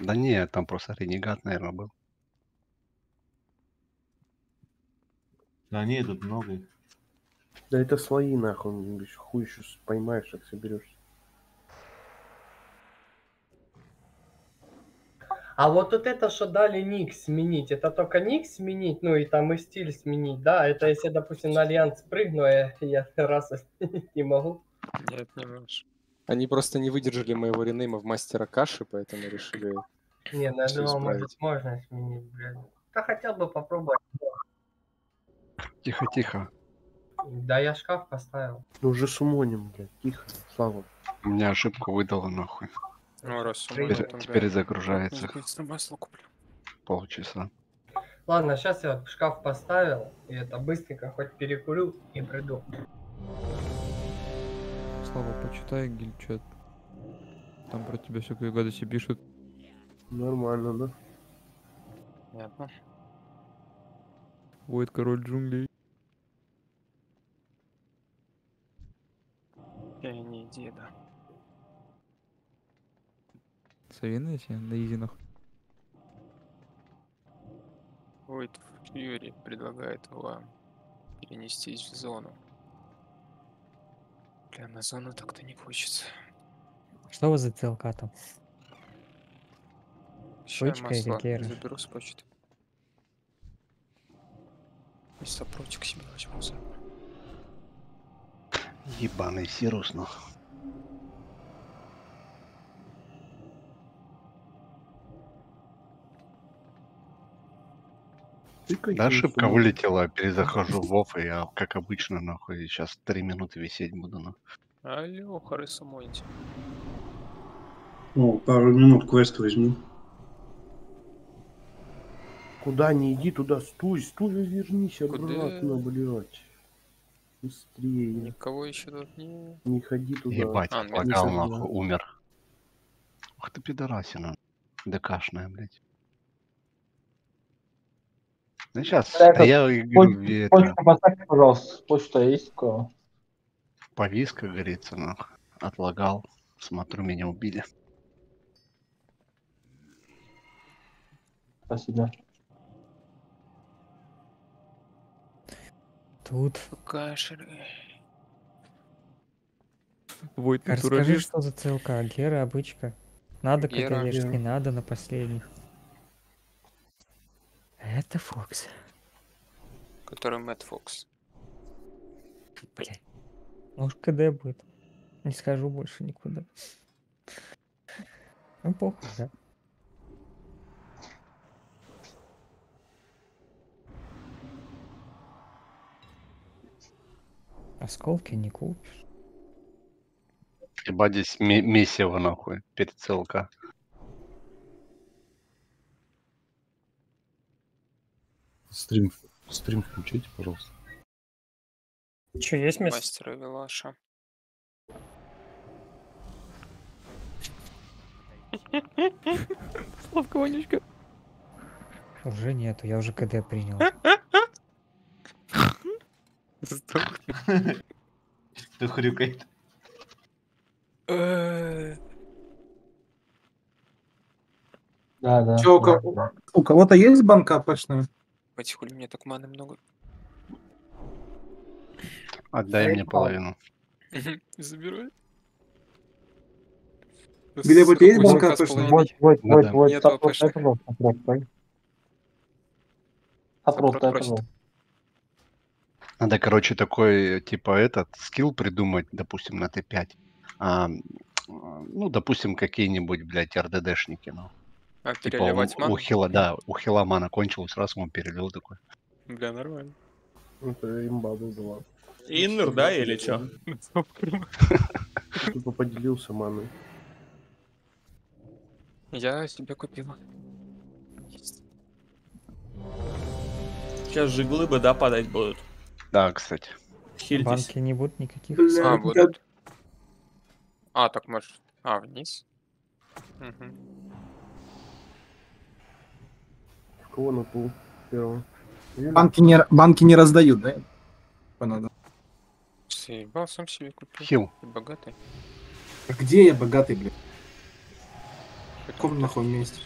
Да не, там просто ренегат, наверное, был. Да нет, тут много их. Да это свои нахуй, хуй еще поймаешь, как соберешься. А вот тут это, что дали ник сменить, это только ник сменить, ну и там и стиль сменить, да? Это если, допустим, на альянс прыгну, я, я раз не могу. Нет, не можешь. Они просто не выдержали моего ренейма в мастера каши, поэтому решили... Не, ну Всё думал, может, можно сменить, блядь. Да хотел бы попробовать. Тихо, тихо. Да я шкаф поставил. Ну уже сумоним, блядь, тихо, Слава. У меня ошибку выдала нахуй. Ну, раз Теперь- умрёт, тогда теперь загружается. быстро масло куплю. Полчаса. Ладно, сейчас я шкаф поставил, и это быстренько хоть перекурю и приду. Слава, почитай гильчат. Там про тебя всякие гадости пишут. Нормально, да? Понятно. Воет король джунглей. Я не иди, да. Совиные себе на изи нахуй. Войт Фьюри предлагает вам перенестись в зону. Бля, на зону так-то не хочется. Что у вас за ЦЛК там? Точка или масло Гера? заберу с почты. И сопротик себе возьму заодно. Ебаный сирус, ну. Да ошибка вылетела, перезахожу в Вов, и я, как обычно, нахуй, сейчас три минуты висеть буду, ну. Алло, Харриса Монти. О, пару минут квест возьму. Куда не иди, туда стой, стой, вернись Куда? обратно, блядь. Быстрее. Никого еще тут не... Не ходи туда. Ебать, А, не нахуй, умер. Ух ты, пидорасина. ДКшная, блядь. Ну сейчас, Это, я и это, Почту поставьте, пожалуйста. Почта есть у кого? повис, как говорится, нахуй. Отлагал. Смотрю, меня убили. Спасибо. Тут. Кашеры. Войт Расскажи, что за ЦЛК? Гера, обычка. Надо Гера. КГшки, Гера. надо на последних. Это Фокс. Который Мэтт Фокс. Блядь. Может КД будет. Не скажу больше никуда. Ну похуй, да. Осколки не купишь. Ебать, здесь ме- месиво, нахуй, перед Стрим, стрим включите, пожалуйста. Че, есть место? Мастера Вилаша. Славка Вонючка. Уже нету, я уже КД принял. Сдохни. Кто хрюкает? Да, да. Чё, у, кого-то есть банка апэшная? Мать, хули мне так маны много. Отдай мне половину. Забирай. Где-нибудь Какой есть банка апэшная? половины? Вот, вот, Да, вот, да. вот, Нету запрос, это был, запрос, ой. Запрос, это был. Надо, короче, такой, типа, этот, скилл придумать, допустим, на Т5. А, ну, допустим, какие-нибудь, блядь, РДДшники, ну. А Типа, переливать у, ману? у хила, да, у хила мана кончилась, раз он перелил такой. Бля, нормально. Это имба была. Иннер, да, или чё? Тупо поделился маной. Я себе купил. Сейчас же глыбы, да, падать будут. Да, кстати. Хильтесь. Банки не будут никаких. Бля, А, я- будут. А, так может. А, вниз. Мгм. Кого на пул первого? Банки, не, банки не раздают, да? Понадо. Съебал, сам себе купил. Хил. Ты богатый. Где я богатый, блядь? В каком нахуй месте?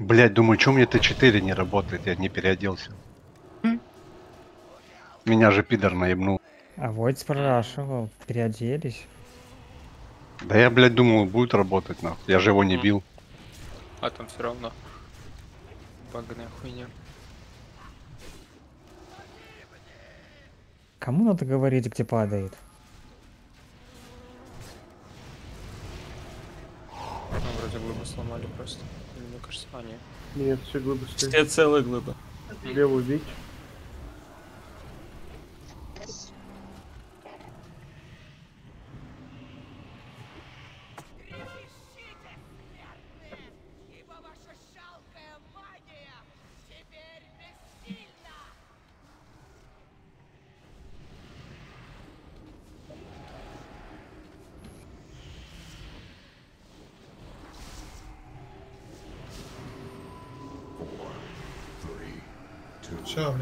Блять, думаю, что мне Т4 не работает, я не переоделся. Меня же пидор наебнул. А вот спрашивал, переоделись? Да я, блядь, думал, будет работать, нахуй. Я же его не бил. А там все равно. Багная хуйня. Кому надо говорить, где падает? Ну, вроде глыбы сломали просто. Или мне кажется, а, нет. Все глыбы Все стоят. целые глыбы. Левую бить.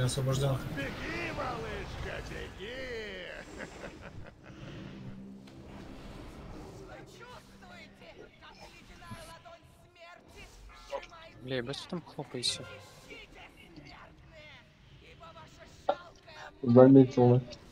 Все, у меня освобожден. Беги, малышка, беги! Бля, ебать, там жалкая Заметил. вторжение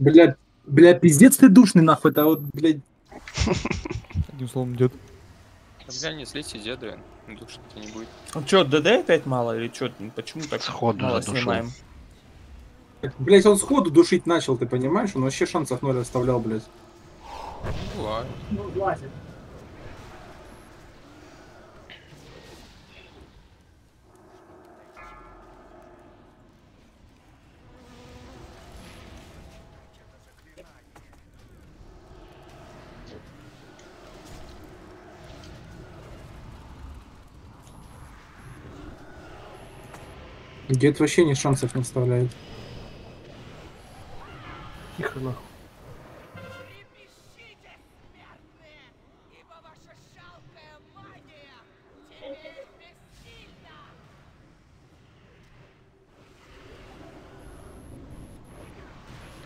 Блядь, бля, пиздец ты душный, нахуй, это вот, блядь. Одним словом, дед. Бля, не злите деда, душить-то не будет. Ну что, ДД опять мало или что? Почему так Сходу мало задушил. снимаем? Блядь, он сходу душить начал, ты понимаешь? Он вообще шансов ноль оставлял, блядь. Бывает. Ну, Дед вообще ни шансов не оставляет. Тихо нахуй. Ибо ваша жалкая магия теперь бессильна!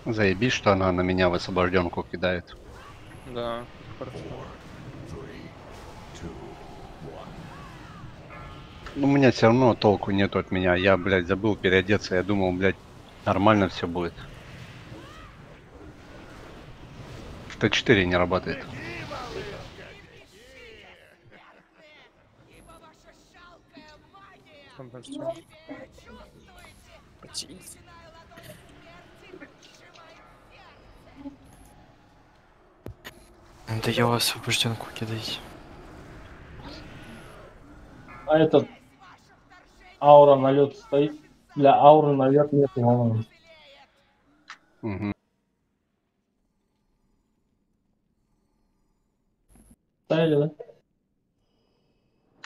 Заебись, что она на меня в освобожденку кидает. Да, хорошо. Ну, у меня все равно толку нету от меня. Я, блядь, забыл переодеться. Я думал, блядь, нормально все будет. Т4 не работает. Подожди. Потянись. Надоело освобожденку кидать. А этот аура на лед стоит. Для ауры наверх нет по-моему. Мгм. Ставили, да?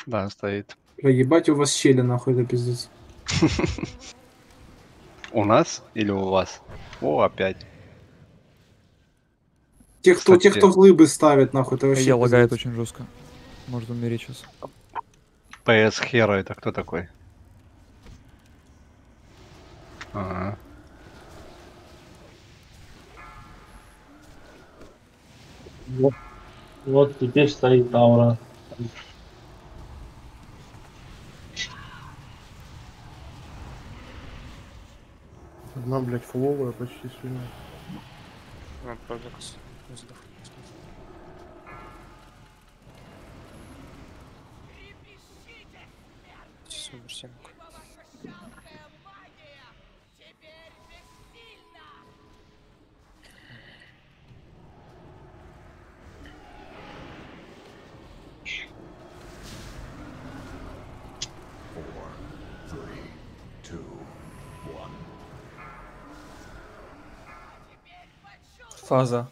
Да, стоит. Ебать у вас щели, нахуй, это пиздец. У нас или у вас? О, опять. Те, кто, те, кто глыбы ставит, нахуй, это вообще Я лагает очень жестко. Может умереть сейчас. ПС Хера это кто такой? Ага. Вот, вот теперь стоит аура. Одна, блядь, фловая почти свиная. А, Продукс. Сдох. Faza.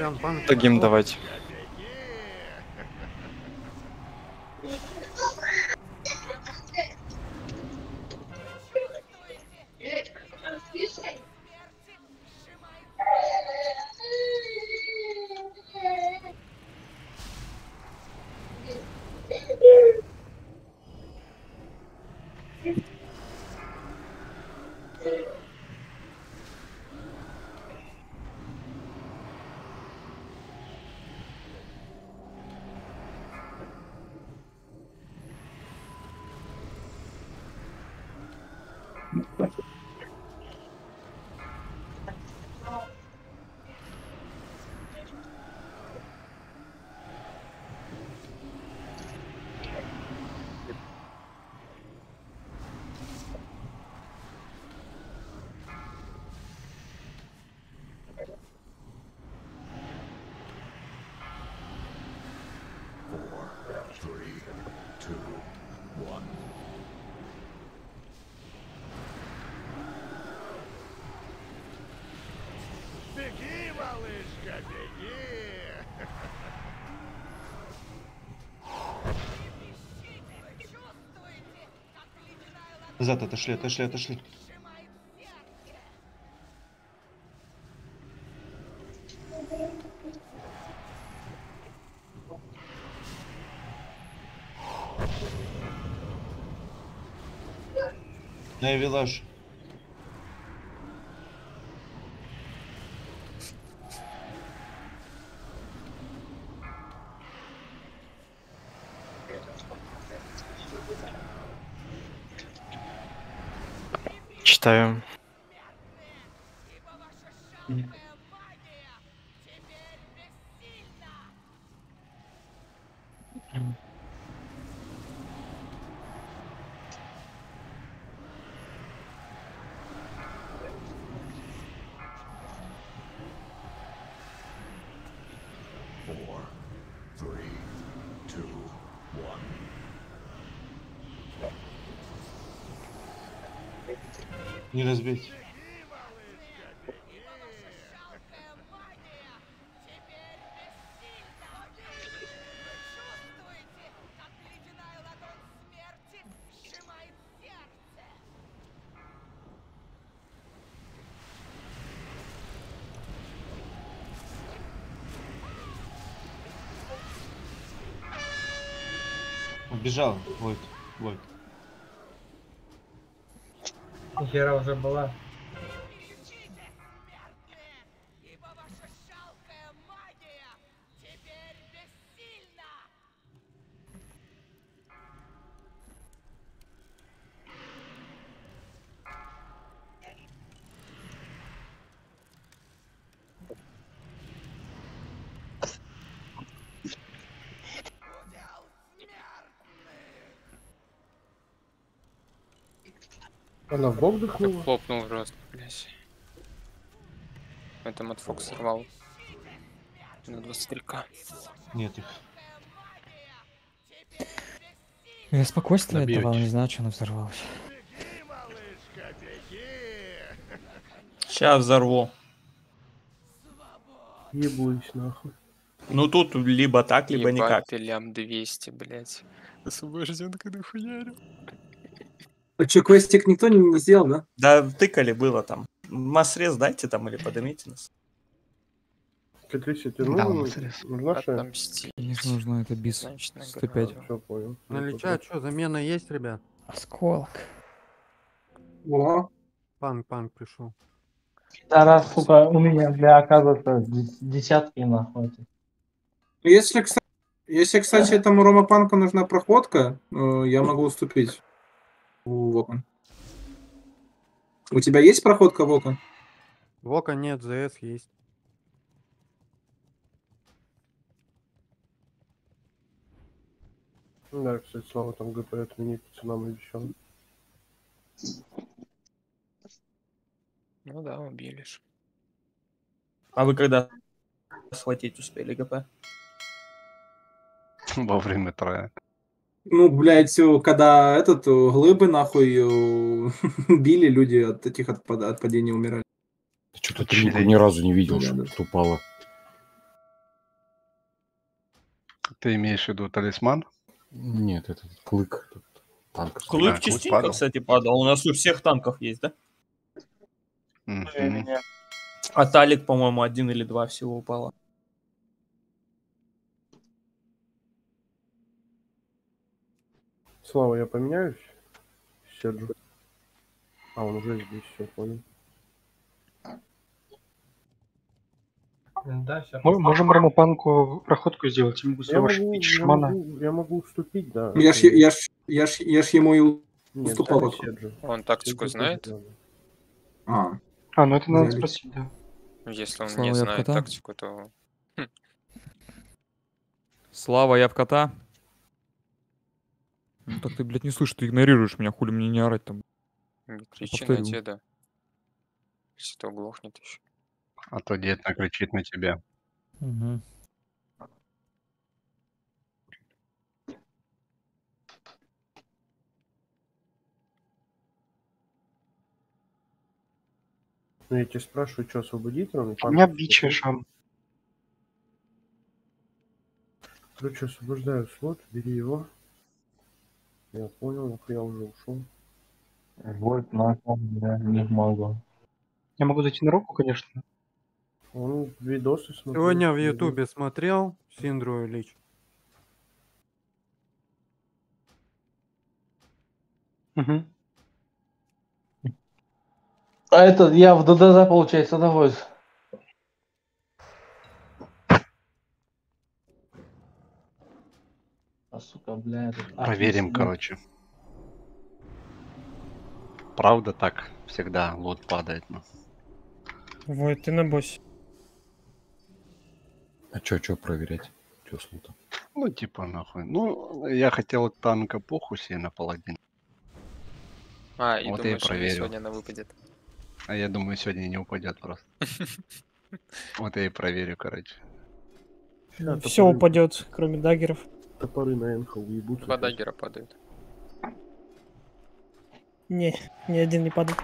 Семку. Фаза. Тагим давайте. Беги, малышка, беги! Назад отошли, отошли, отошли. На вилаж. Читаю. Не разбить. Убежал, Войт, Войт. Хера уже была. Она в бок дыхнула? хлопнул жестко, блядь. Это Матфокс сорвал. На 23к. Нет их. Я спокойствие Добьете. отдавал, не знаю, что она взорвалась. Сейчас взорву. Ебусь нахуй. Ну тут либо так, либо Ебать никак. ты лям 200, блядь. Освобожденка нахуярил. А что, квестик никто не, не сделал, да? Да тыкали было там. Массрез дайте там или поднимите нас. Катрисия, ты Да, нужен? он срез. Нужна шея? Отомсти. Конечно, нужно это бис. Значит, на 105. голову. Все, понял. Налича, что, замена есть, ребят? Осколок. О, Панк, панк пришел. Да раз, сука, у меня, бля, оказывается, де- десятки нахуй. эти. Если, кстати, если, кстати, этому Рома Панку нужна проходка, э, я могу уступить у Вокон. У тебя есть проходка, Вокон? Вока нет, ЗС есть. Да, кстати, Слава там ГП отменить пацанам обещал. Ну да, убили ж. А вы когда схватить успели ГП? Во время трая. Ну, блядь, когда этот глыбы нахуй били, люди от этих от, от падения умирали. Что-то тринку ни разу не видел, Да, что да. что упало. Ты имеешь в виду талисман? Нет, это клык. Танк. Клык клык частенько, падал. кстати, падал. У нас у всех танков есть, да? Мгм. А Талик, по-моему, один или два всего упало. Слава, я поменяюсь? Седжу. А, он уже здесь, все, понял. Да, сейчас. Мы можем Ромопанку проходку сделать, я могу Я могу, я, шамана. могу, я могу уступить, да. Я ж, я ж, я ж, я ж ему и Нет, уступал. Он тактику Седжу знает? А, А, ну это надо Заебись. спросить, да. Если он Слава, не я знает кота. тактику, то... Слава, я в кота. Ну так ты, блядь, не слышишь, ты игнорируешь меня, хули мне не орать там. Не кричи на повторю. деда. Если то глохнет еще. А то дед накричит на тебя. Угу. Ну, я тебя спрашиваю, что освободить, Ром? У меня бичья шам. Короче, освобождаю слот, бери его. Я понял, я уже ушел. Вот нахуй, бля, не могу. Я могу зайти на руку, конечно. Он видосы смотрит. Сегодня в. Ютубе смотрел Синдру Ильич. Угу. А этот, я в ДДЗ, получается, довольно. А, сука, бля, этот Проверим, отлично. короче. Правда так всегда лот падает, ну. Войт, ты на боссе. А чё, чё проверять? Чё с лутом? Ну, типа, нахуй. Ну, я хотел танка похуй себе на паладин. А, и Вот я и думаешь, что проверил. сегодня она выпадет. А я думаю, сегодня не упадет просто. Вот я и проверю, короче. Все упадет, кроме даггеров. Топоры на энхо уебутся. Два даггера падают. Не, ни один не падает.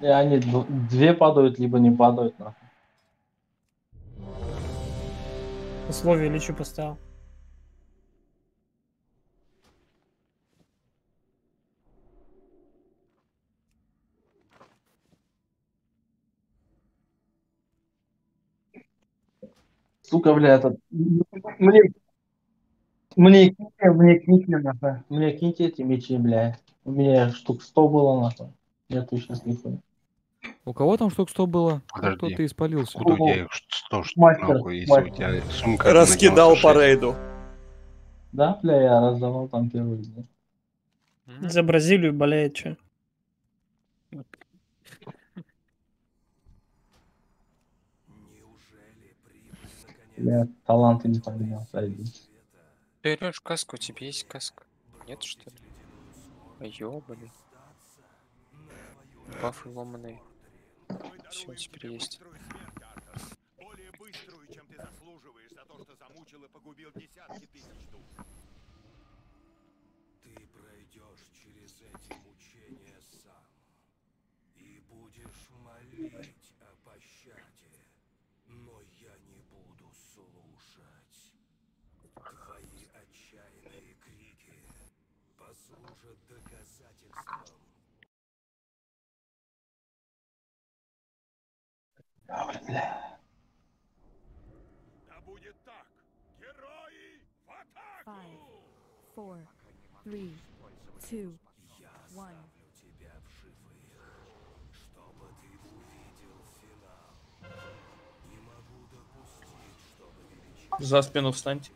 И они д- две падают, либо не падают, нахуй. Условия лечу поставил. Сука, бля, этот... Мне... Мне киньте, мне киньте, нахуй. Мне киньте эти мечи, бля. У меня штук 100 было, нахуй. Нету сейчас нихуя. У кого там штук 100 было? Подожди. Кто-то испалился. Откуда у тебя их сто штук, Мастер, нахуй, если у мастер. тебя сумка Раскидал по 96? рейду. Да, бля, я раздавал там первый день. За Бразилию болеет, че? Бля, таланты не поменял, сойдись. Берешь каску, у тебя есть каска? Нет, что ли? Ёбаный. Бафы ломаные. Все, теперь есть. Ты. Ты через эти мучения сам и будешь молить о пощаде, но я не буду слушать. Твои отчаянные крики послужат доказательством. Да будет так! Герои в атаку! Five, four, three, two, one. тебя в живых, чтобы ты увидел финал. Не могу допустить, чтобы величие За спину встаньте.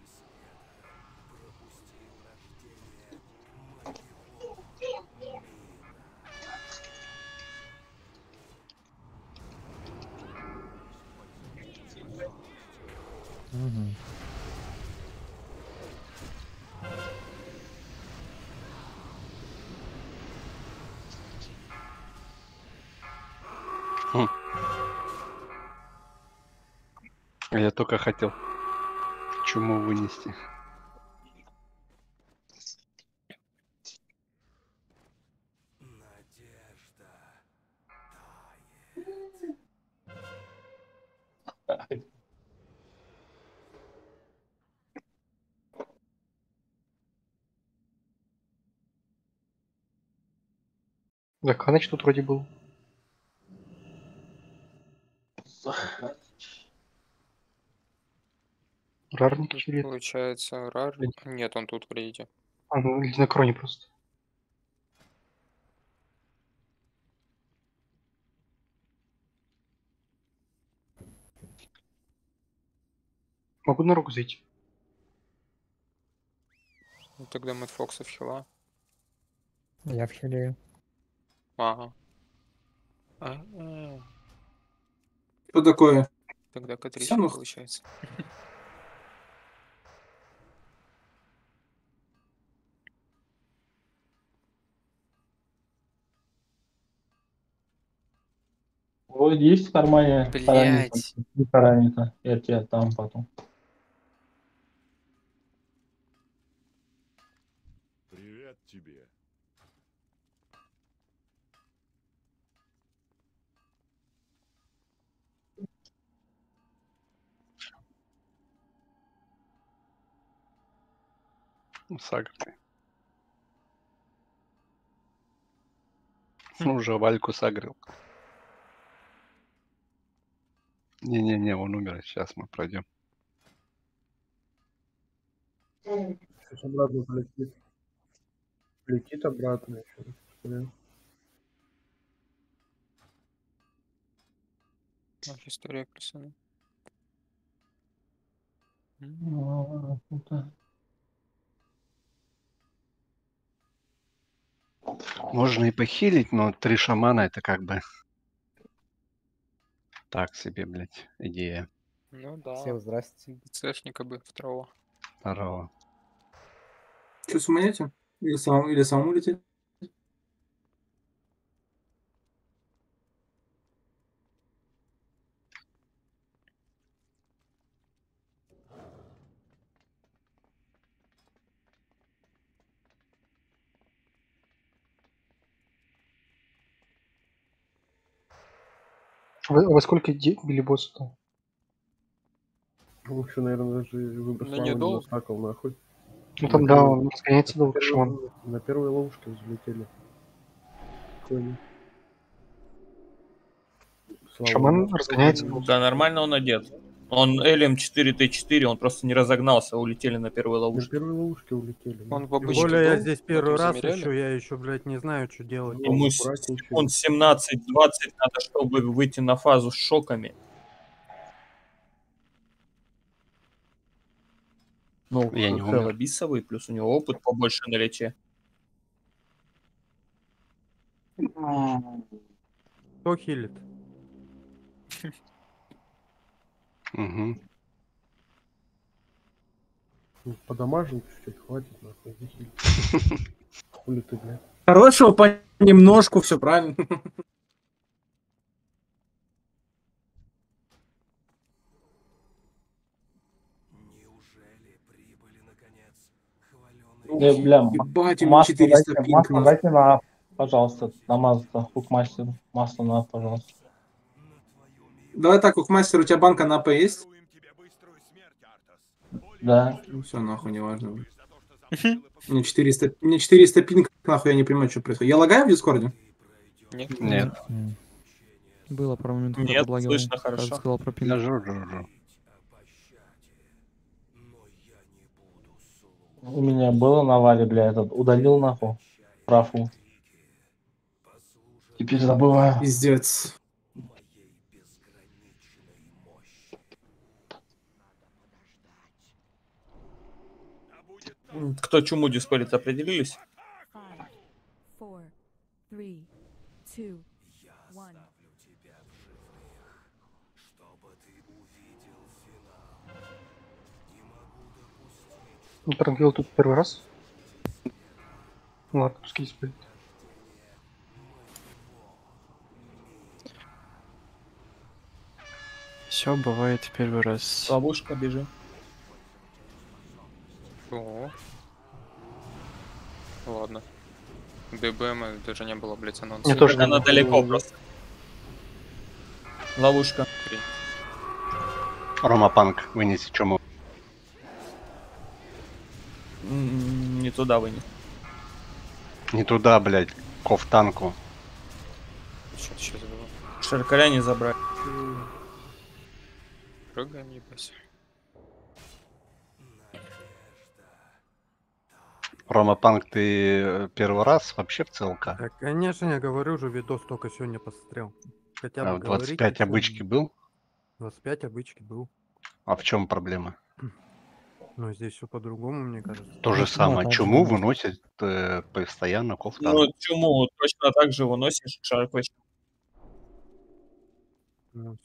Только хотел чуму вынести. Заканыч тут вроде был. Чилит. Получается, рар... Нет, он тут, видите. А, ну, или на кроне просто. Могу на руку зайти. Ну, тогда Мэтт Фокса в хила. Я в хиле. Ага. А, а. Что такое? Тогда Катрич Всё, ну, получается. Есть в кармане Блядь. параметр. и параметр. Я тебе там потом. Привет тебе. Ну, Сагры. Ну, уже Вальку сагрил. Не-не-не, он умер. Сейчас мы пройдем. Сейчас обратно полетит. Летит обратно еще. Ах, история это- Можно и похилить, но три шамана это как бы так себе, блядь, идея. Ну да. Всем здрасте. Цшника бы второго. Здорово. Что, суманете? Или самому, или самому лететь? Вы, во сколько били босса-то? Ну, еще, наверное, даже выброс Ну, не застакал, нахуй. Ну там, На да, он разгоняется долго, первой- На первой ловушке взлетели. Кони. Шаман разгоняется. Да, нормально он одет. Он LM4T4, он просто не разогнался, улетели на первой На ловушке. первой ловушке улетели. Он в Тем более я здесь Вы первый раз замеряли? еще, я еще, блядь, не знаю, что делать. Ему с- секунд 17-20 надо, чтобы выйти на фазу с шоками. Ну, Я не умер. бисовый, плюс у него опыт побольше на лече. Кто хилит? Угу. Ну, Подамажим чуть-чуть, хватит, хиль. Хули ты, блядь. Хорошего понемножку, все правильно. Э, бля, Ебать, 400 дайте- нахуй. дайте на Пожалуйста, намазаться хукмастер. Масло на, пожалуйста. Давай так, Кукмастер, у тебя банка на АП есть? Да. Ну все, нахуй, неважно. Мне 400, мне 400 пинг, нахуй, я не понимаю, что происходит. Я лагаю в Дискорде? Нет. Нет. Было пару моментов, когда Нет, подлагивал. слышно хорошо. сказал про пинг. Я жру, жру, жру. У меня было на варе, бля, этот удалил нахуй. Рафу. Теперь забываю. Пиздец. Кто чуму диспелит, определились? Five, four, three, two, one. Ну, тут первый раз. Ладно, пускай спит. Все бывает первый раз. Ловушка, бежи. О. Ладно. ДБМ даже не было, блять, анонса. Мне тоже Она далеко просто. Ловушка. Рома Панк, вынеси чему. Не туда вынес. Не туда, блядь, ков танку. Что-то сейчас было. Шаркаля не забрать. Прыгаем, ебать. Рома Панк, ты э, первый раз вообще в ЦЛК? Да, конечно, я говорю, уже видос только сегодня посмотрел. Хотя бы А говорите, 25 чё обычки был? 25 обычки был. А в чем проблема? Но здесь все по-другому, мне кажется. То же самое. Чуму выносит э, постоянно ков танк. Ну, чуму точно так же выносишь шарпач. Ну,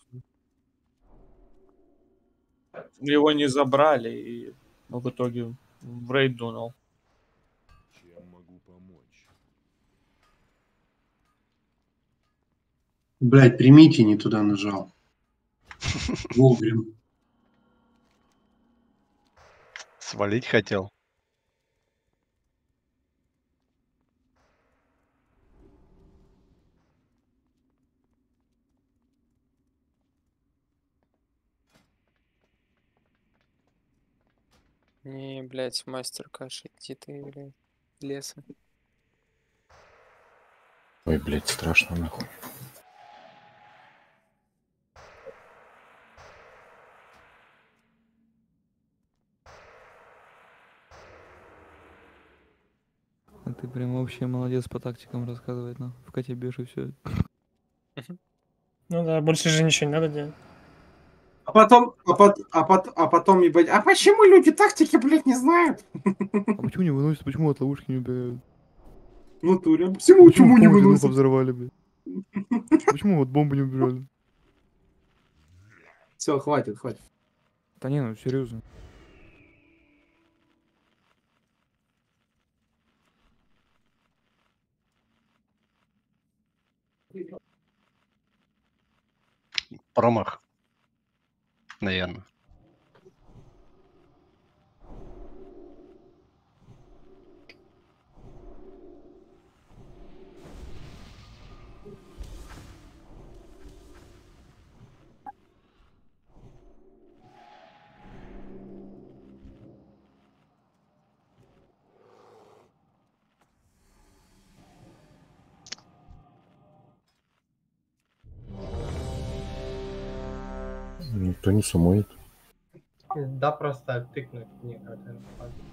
Его не забрали, и ну, в итоге в рейд дунул. Блять, примите, не туда нажал. Вовремя. Свалить хотел. Не, блять, мастер каши, иди ты, блядь, леса. Ой, блядь, страшно нахуй. Ты прям вообще молодец по тактикам рассказывать, ну. В коте бежишь и все. Ну да, больше же ничего не надо делать. А потом, а, пот- а, пот- а потом, ебать, а почему люди тактики, блядь, не знают? А почему не выносят? Почему от ловушки не убегают? Ну, Туря, почему чуму не выносят? взорвали, блядь? Почему вот бомбу не убирали? Все, хватит, хватит. Да не, ну серьезно. Промах. Наверное. Никто не сумеет. Да, просто тыкнуть никак. не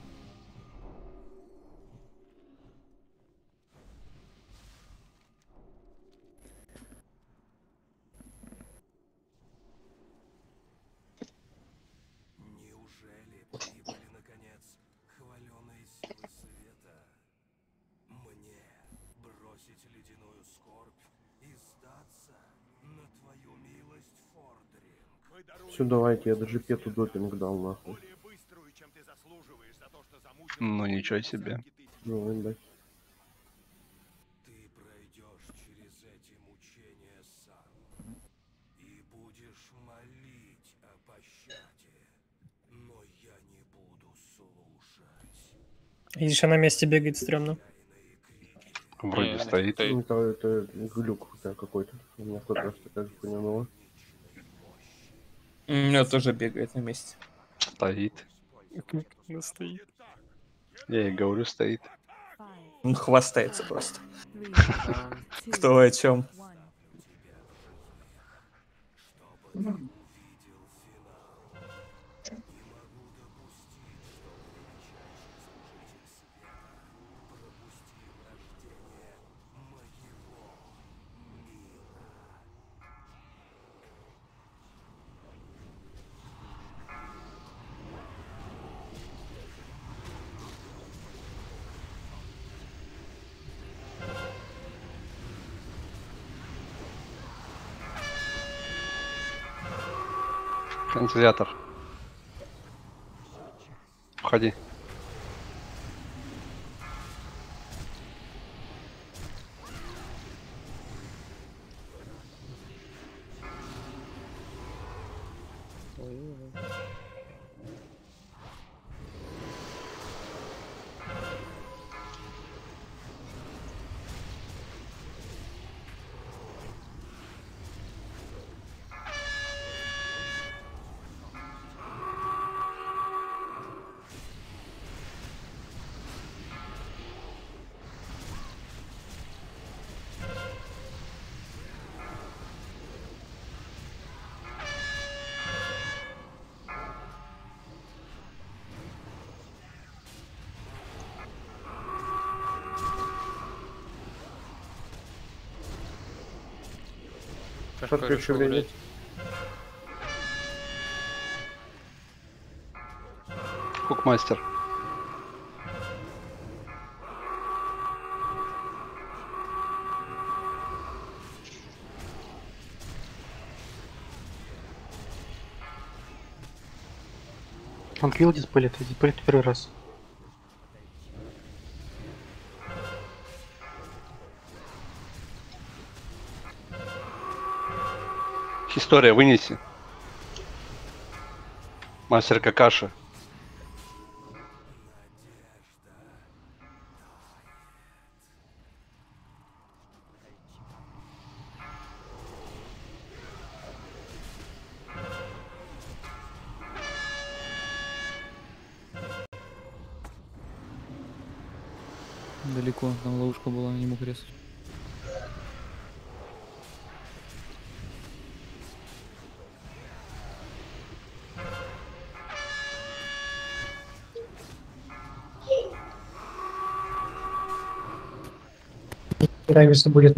Все, давайте, я даже пету допинг дал, нахуй. Ну ничего себе. Ну, ебать. Видишь, она на месте бегает стрёмно. Вроде Не, стоит. Ну, Это, это глюк какой-то. У меня тот раз такая же была. У меня тоже бегает на месте. Стоит. Стоит. Я и говорю, стоит. Он хвастается просто. Кто о чем? Вентилятор. Входи. Шатка еще влезет. Хукмастер. Анквилл диспелит, диспелит первый раз. История, вынеси. Мастер Какаши. Райвиса будет.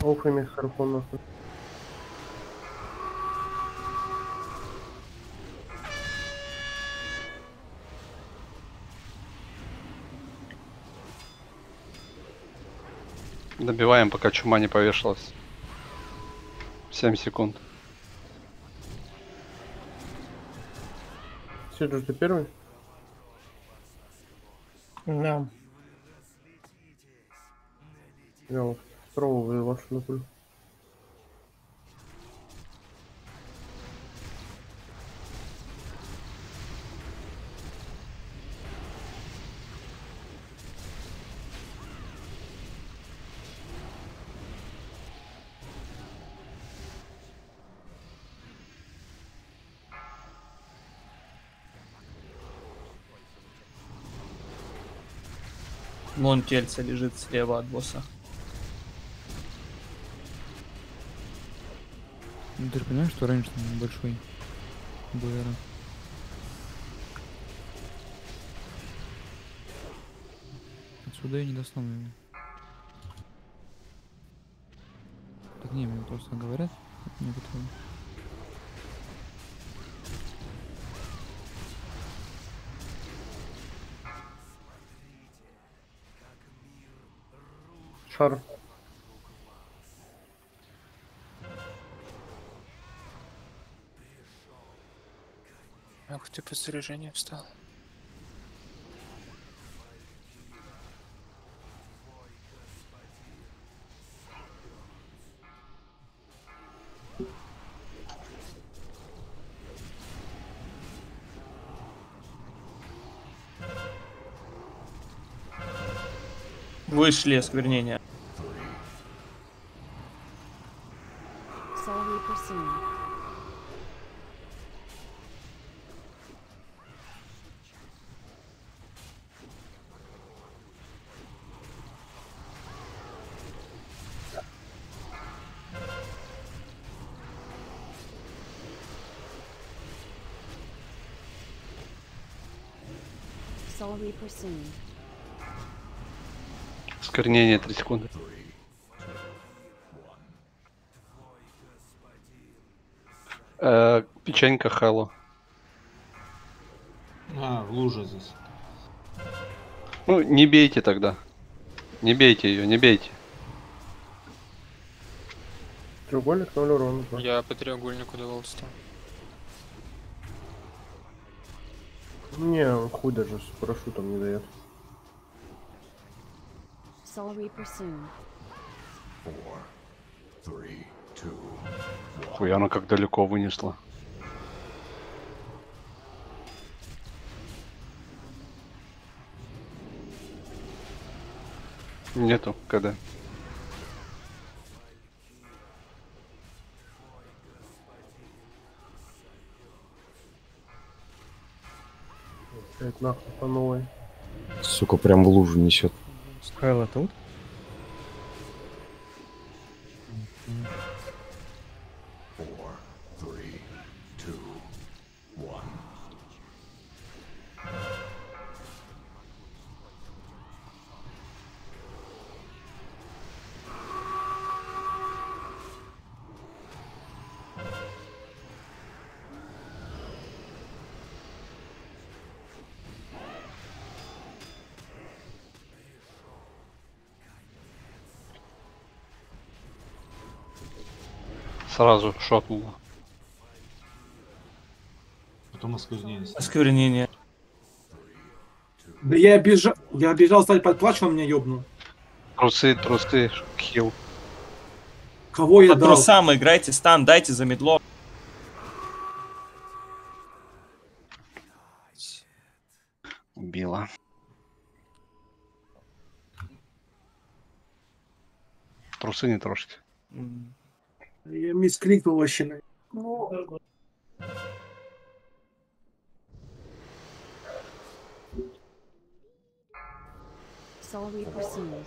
Офами харпон нахуй. Добиваем, пока чума не повешалась. 7 секунд. Сиджу, ты первый? Да. Я второго вашу на пулю. Вон тельце лежит слева от босса. Ну, ты же понимаешь, что рейндж там большой. БР. Отсюда я не достану его. Так не, мне просто говорят некоторые. Шар. Ах, ты под заряжение встал. Вышли осквернения. Soul Reaper soon. Soul Reaper soon. Скорнение 3 секунды. Э, печенька Хэлло. А, в луже здесь. Ну, не бейте тогда. Не бейте ее, не бейте. Треугольник 0 урона. Я по треугольнику давал стал. Не, хуй даже с парашютом не дает. Soul Reaper soon. Хуя она как далеко вынесла. Нету, когда. Нахуй по новой. Сука, прям в лужу несет. Хайла тут? Сразу шотнула. Потом осквернение. Осквернение. Да я бежал, я бежал стать под плач, он меня ёбнул. Трусы, трусы, хил. Кого я По дал? трусам играйте, стан дайте за медло. Убила. Трусы не трожьте. Мискликнул вообще. на- Ну, soon.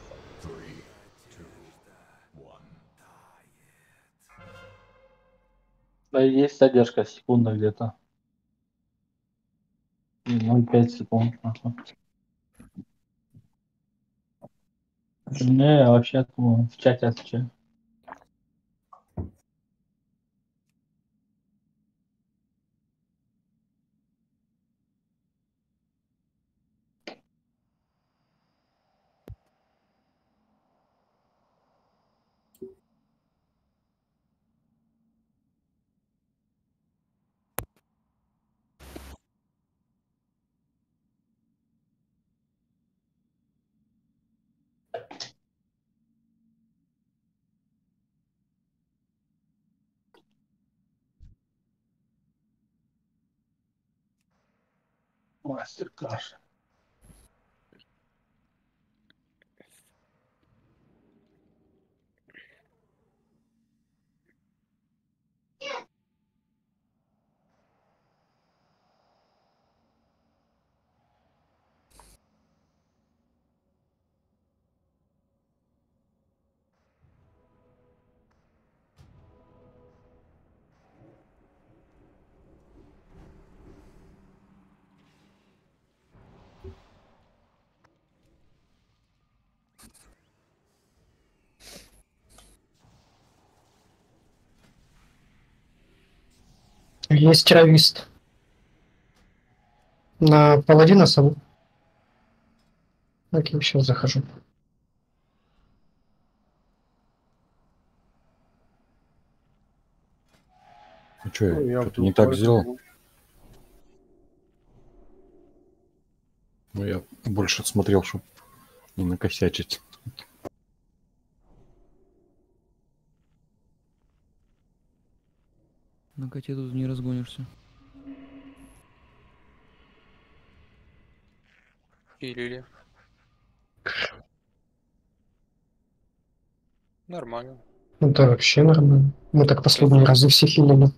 Да, есть задержка секунда где-то. И 0,5 секунд. ага. Не, я вообще в чате отвечаю. Мастер Есть террорист. На паладина сову. Окей, все, захожу. Ну что, Ну, я что-то тут не так сделал? Ну, я больше смотрел, чтобы не накосячить. На коте тут не разгонишься. Или Нормально. Ну да, вообще нормально. Мы так последние разы все хилили.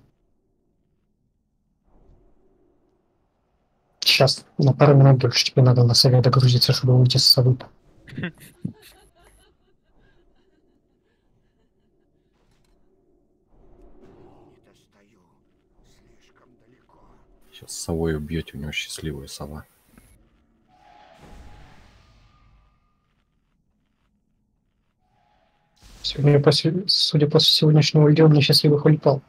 Сейчас на пару минут дольше тебе надо на совет догрузиться, чтобы уйти с совы. Сейчас совой убьете, у него счастливая сова. Сегодня, после, судя по сегодняшнему видео, мне счастливых улетал.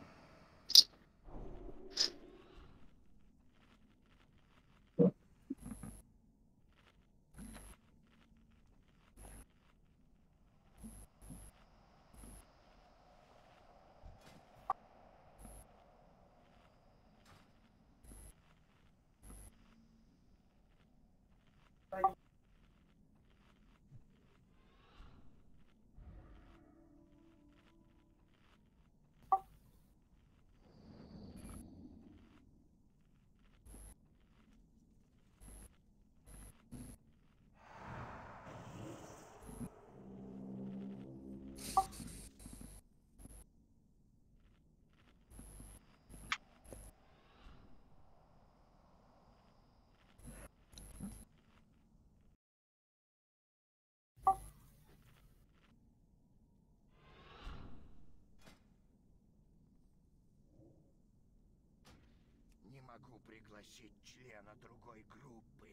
Не могу пригласить члена другой группы.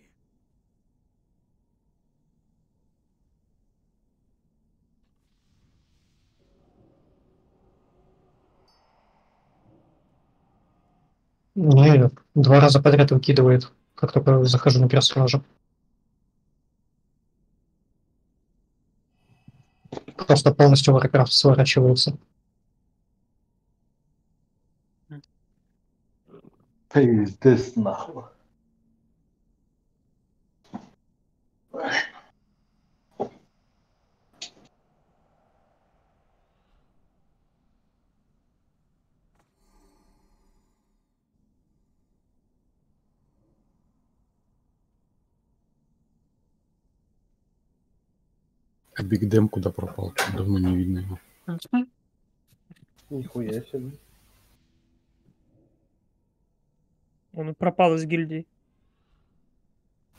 Не, два раза подряд выкидывает, как только захожу на персонажа. Просто полностью Warcraft сворачивается. Пиздец нахуй. А Биг Дэм куда пропал? Давно не видно его. Нихуя себе. Он пропал из гильдии.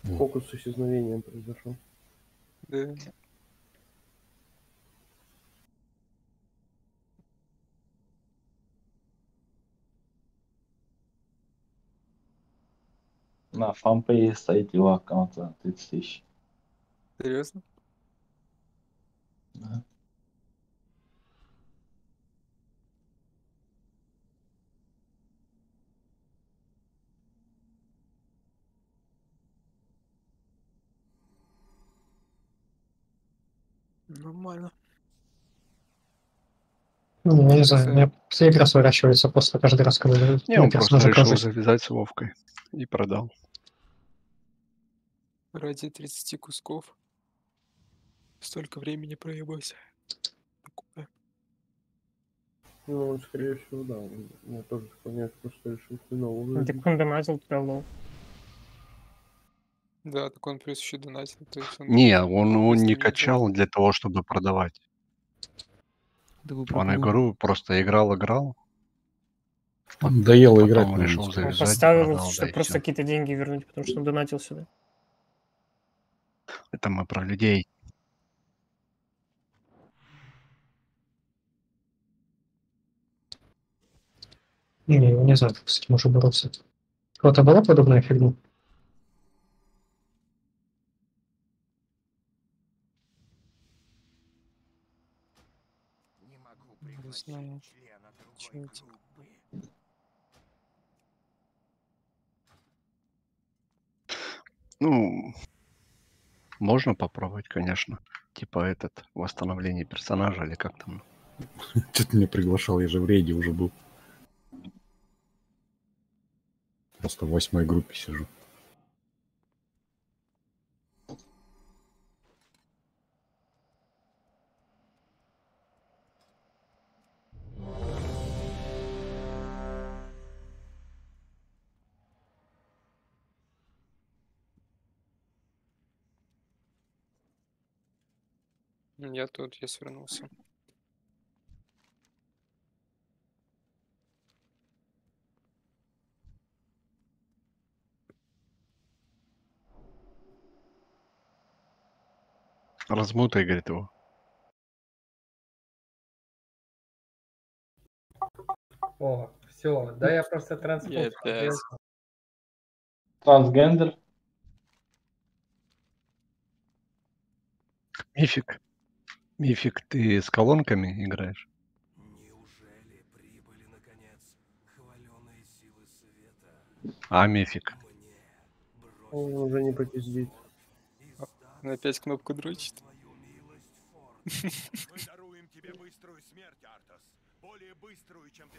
Фокус с исчезновением произошел. Да. На фанпее стоит его аккаунт за 30 тысяч. Серьезно? Да. Нормально. Ну, Не, не знаю, у меня вся игра сворачивается просто каждый раз, когда я Не, он просто решил кажусь. завязать с Вовкой и продал. Ради 30 кусков. Столько времени проебался. Ну, скорее всего, да. Меня тоже склоняется, просто решил хреново Ну, он донатил тебя лол. Да, так он плюс еще донатил. То есть он Не, он его не качал для того, чтобы продавать. Да вы Он, говорю, просто играл-играл. Надоело играть. Потом решил Он завязать, поставил, продал, да чтобы и просто какие-то деньги вернуть, потому что он донатил сюда. Это мы про людей. Не, не, не знаю, как с этим уже бороться. У кого-то была подобная фигня? Не могу Не знаю. члена Чё другой это? группы. Ну, можно попробовать, конечно. Типа этот, восстановление персонажа или как там. Что ты меня приглашал? Я же в рейде уже был. Просто в восьмой группе сижу. Я тут, я свернулся. Размутай, говорит его. О, все, да я просто транспорт. Трансгендер. Мифик. Мифик, ты с колонками играешь? А, мифик. Он уже не попиздит. Он опять кнопку дрочит.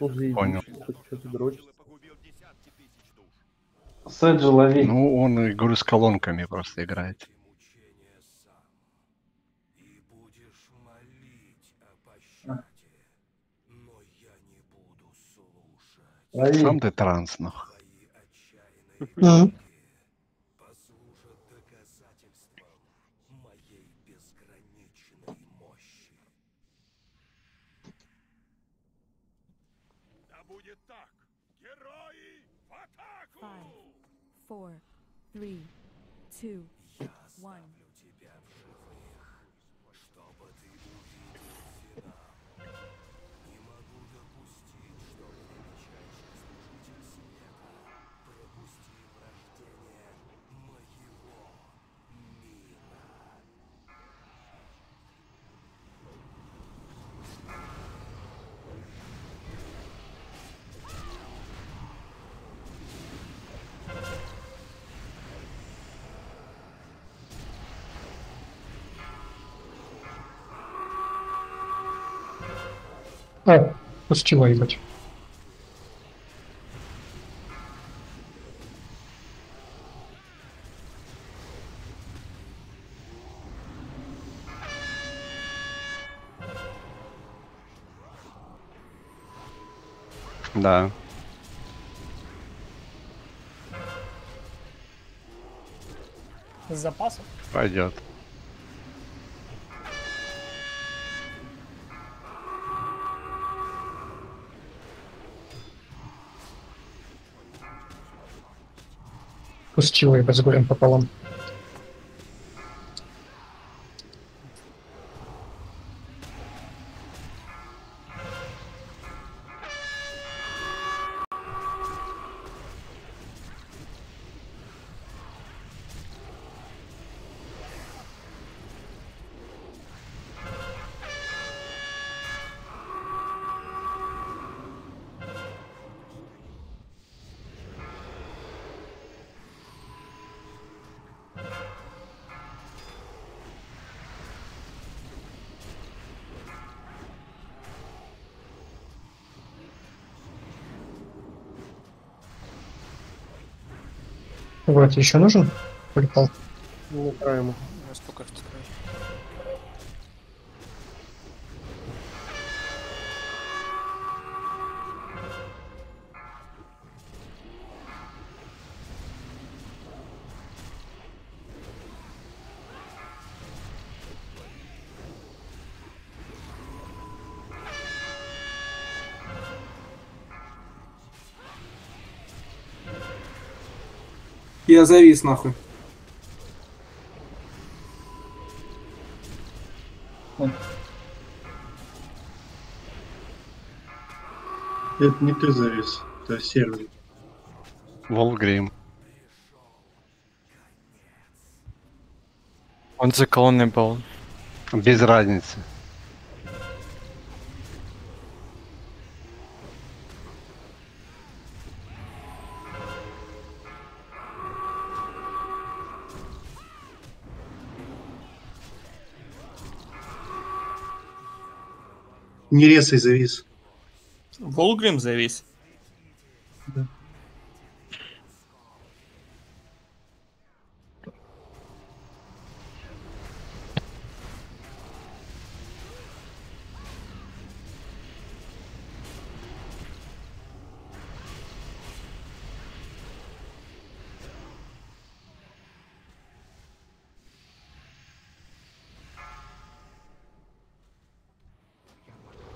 Понял. Что, что ты дрочишь? Сэджи лови. Ну, он, говорю, с колонками просто играет. Лови. Сам ты транс, нах. Мгм. Five, four, three, two, one. А, пустила ебать. Да. С запасом? Пойдет. Пустила ебать с горем пополам. Вот, еще нужен? Припал. Не трай ему. Сколько втекай. Я завис нахуй. Это не ты завис, это сервер. Волгрим. Он за колонной был. Без разницы. Не резай завис. Волгрим завис.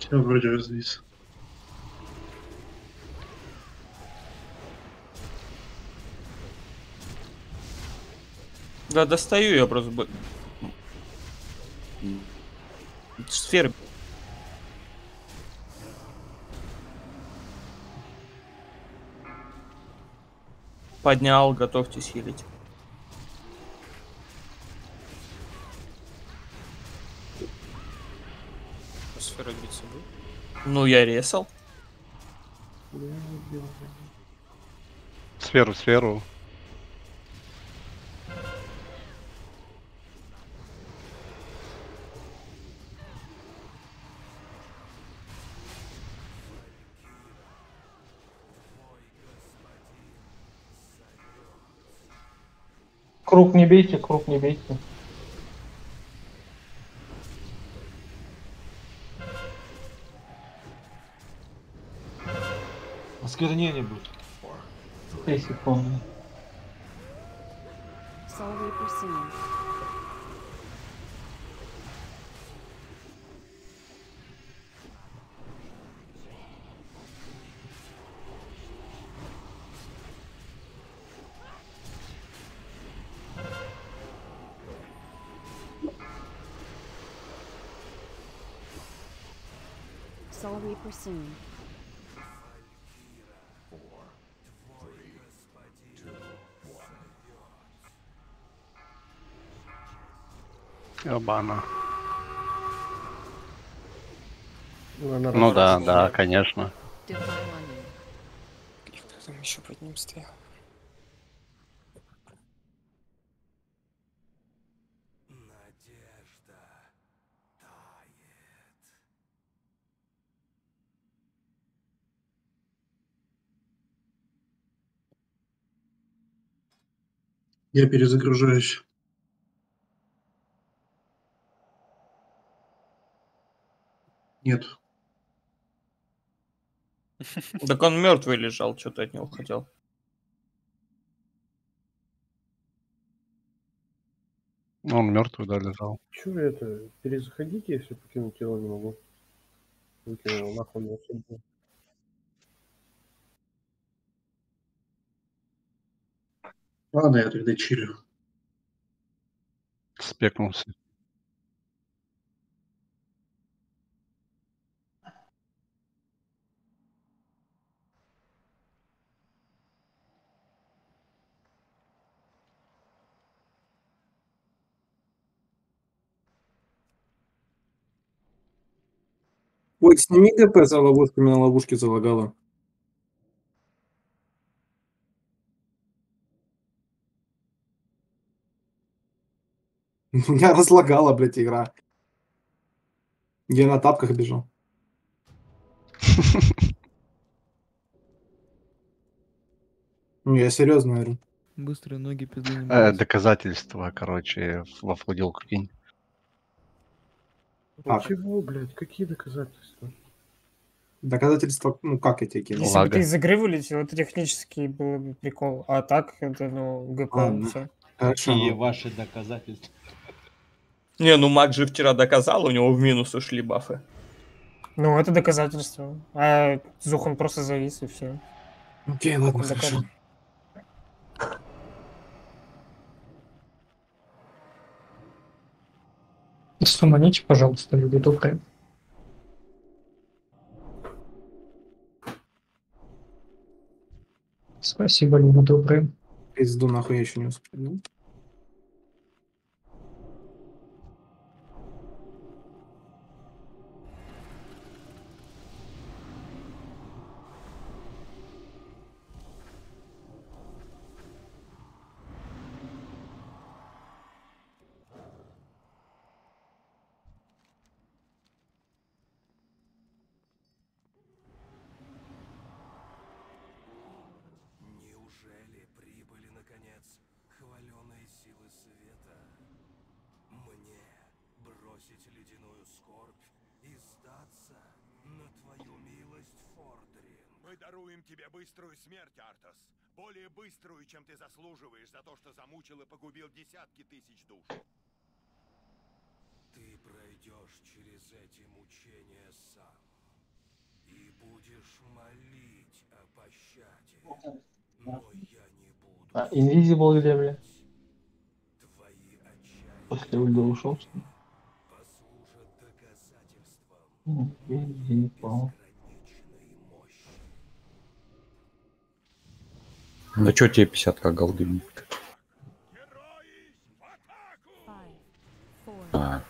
Все вроде развис. Да, достаю я просто... бы- Сферы. Поднял, готовьтесь хилить. Ну, я ресал. Сферу, сферу. Круг не бейте, круг не бейте. Осквернение будет. Три секунды. Soul Reaper soon. Обана. Ну, Ну да, да, конечно. Их там еще под ним стоял. Я перезагружаюсь. Нет. Так он мертвый лежал, что ты от него хотел. Он мертвый, да, лежал. Чё это? Перезаходите, если покинуть тело не могу. Выкинул нахуй мне судьбу. Ладно, я тогда чилю. Спекнулся. Ой, сними ГП за ловушку, меня ловушки залагало. Меня разлагала, блядь, игра. Я на тапках бежал. Я серьезно говорю. Быстрые ноги пизды Э, доказательства, короче, во входилку кинь. Так. Чего, блядь? Какие доказательства? Доказательства, ну как я тебе кину? Если бы ты из игры вылетел, это технически был бы прикол. А так, это, ну, ГП, А, ну. Какие ваши доказательства? Не, ну Мак же вчера доказал, у него в минус ушли бафы. Ну, это доказательство. А Зухан просто завис, и все. Окей, ладно, хорошо. Суманите, пожалуйста, люди добрые. Спасибо, люди добрые. Пизду нахуй я еще не успел. Ну, Неужели прибыли, наконец, хваленые силы света? Мне бросить ледяную скорбь и сдаться на твою милость, Фордрин? Мы даруем тебе быструю смерть, Артас. Более быструю, чем ты заслуживаешь за то, что замучил и погубил десятки тысяч душ. Ты пройдешь через эти мучения сам и будешь молить о пощаде. Но я не буду. А, Invisible где, бля? После ульда ушел. что ли? Да чё тебе 50 как голды? А,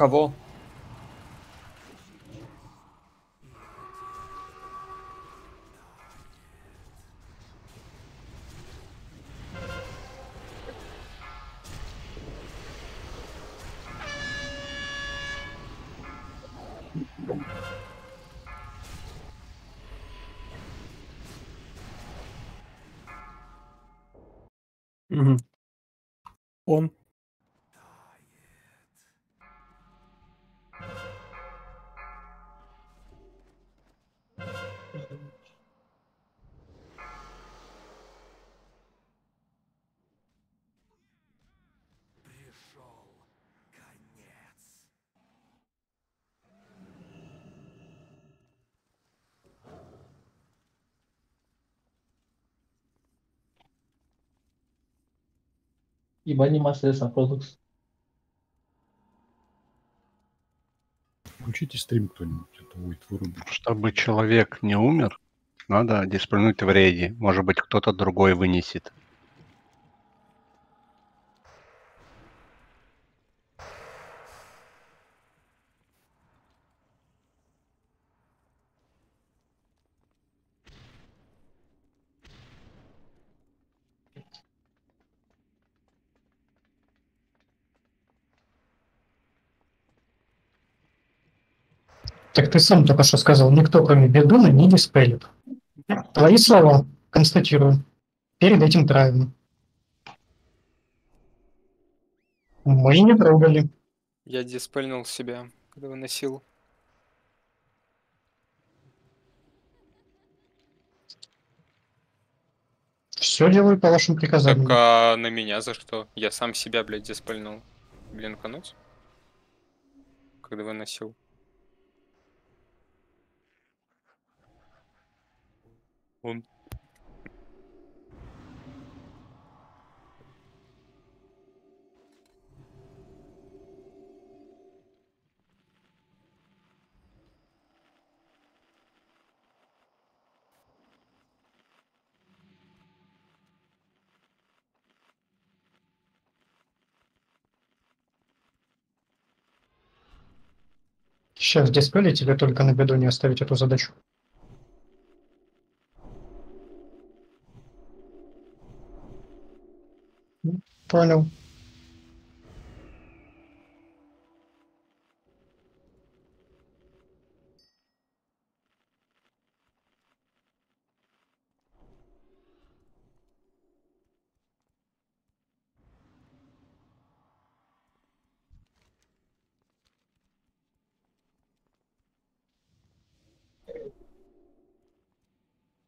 Кого? Ебать, не Мастерса Продукс. Включите стрим кто-нибудь, это будет вырубить. Чтобы человек не умер, надо диспольнуть в рейде. Может быть, кто-то другой вынесет. Так ты сам только что сказал, никто кроме Бедуна не диспелит. Твои слова, констатирую. Перед этим драйвом. Мы не трогали. Я диспельнул себя, когда выносил. Все делаю по вашим приказаниям. Так а на меня за что? Я сам себя, блядь, диспельнул. Блин, кануть? Когда выносил. Он. Сейчас диспелить тебе только на Бедуне оставить эту задачу. Понял.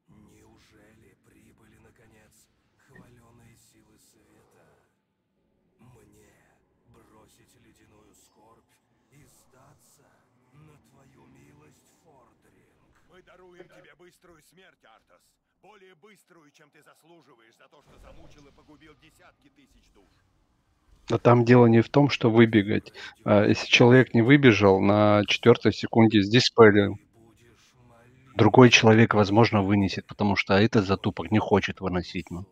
Неужели прибыли, наконец, хваленые силы света? Мне бросить ледяную скорбь и сдаться на твою милость, Фордринг? Мы даруем тебе быструю смерть, Артас. Более быструю, чем ты заслуживаешь за то, что замучил и погубил десятки тысяч душ. Но там дело не в том, что выбегать. А Если человек не выбежал на четвертой секунде с диспелем, другой человек, возможно, вынесет, потому что этот затупок не хочет выносить. Ну.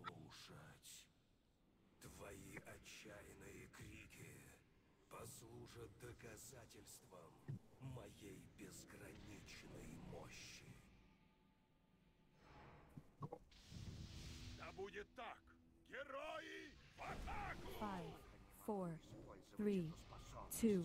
Three, two,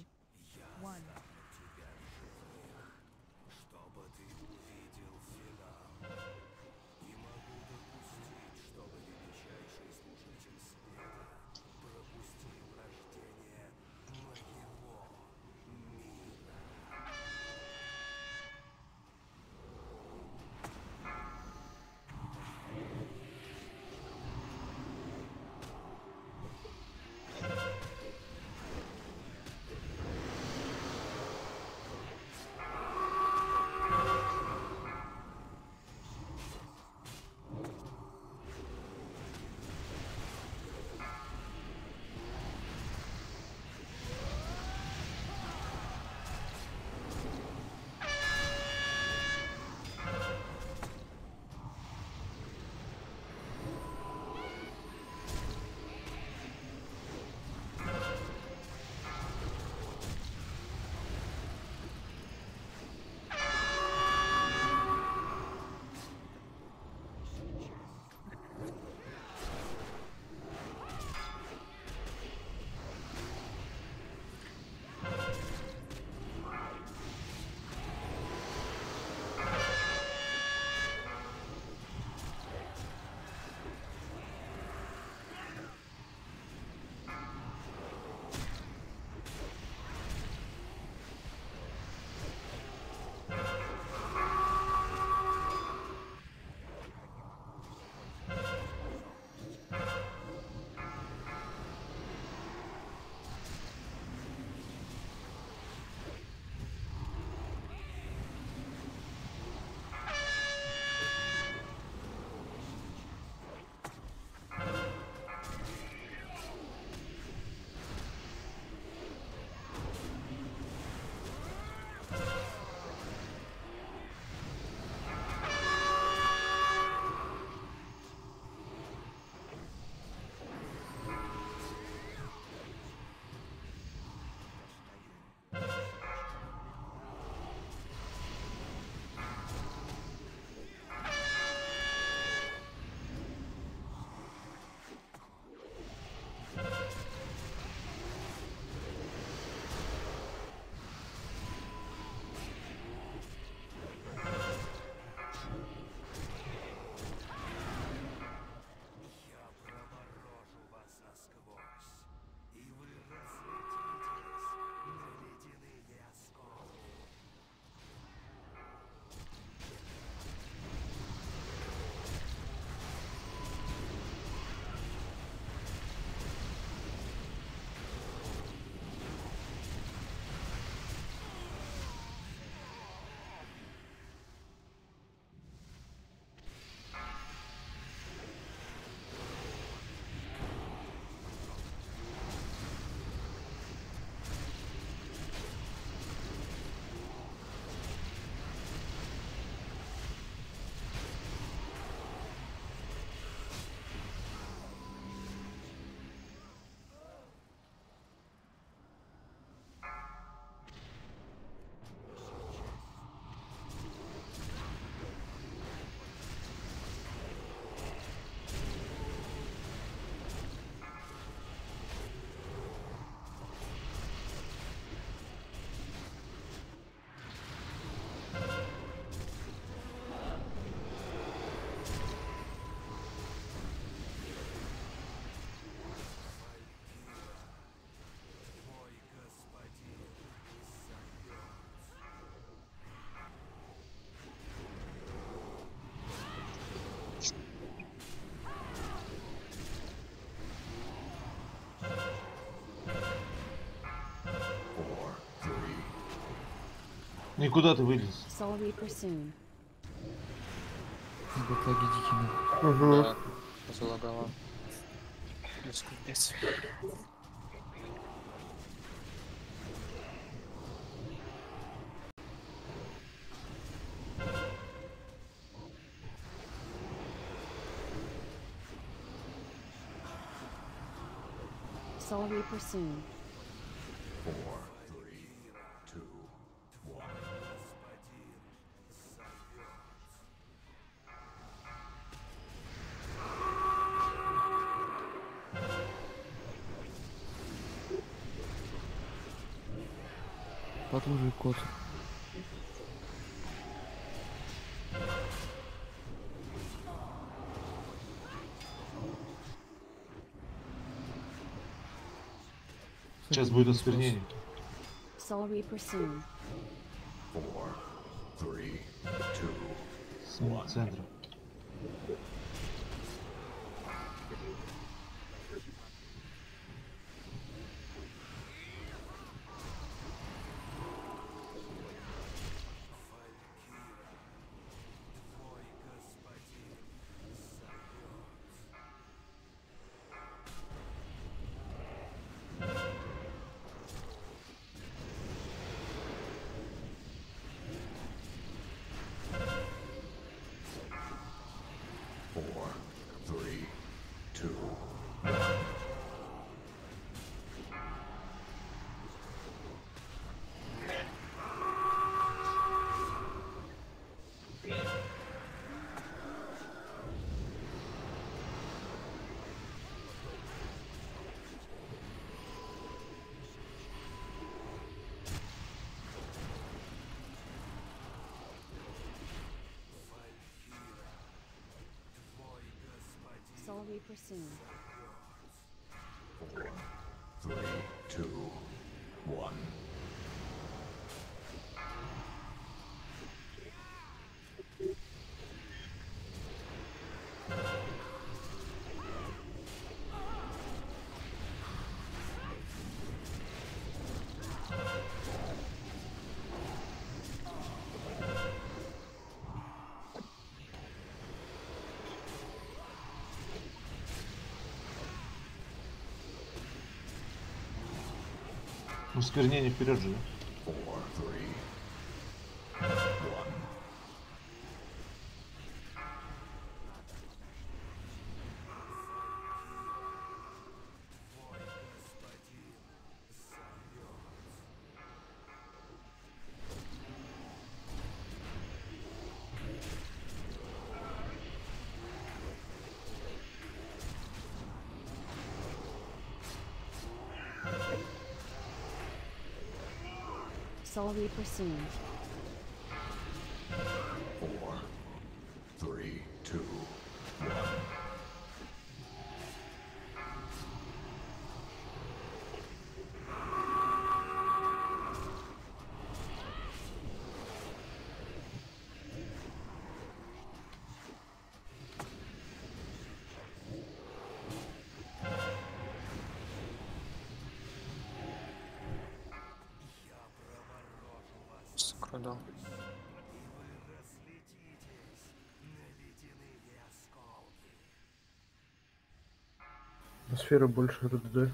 Никуда ты вылез. Баклаги дикими. Угу. Да, залагала. Раскупец. Solve pursued. Кот. Сейчас будет осквернение. Soul Reaper soon. Four, three, two, С центра. we proceed? Three, two, one. Осквернение вперед же. да? goal we pursued. Да. Атмосфера больше РДД.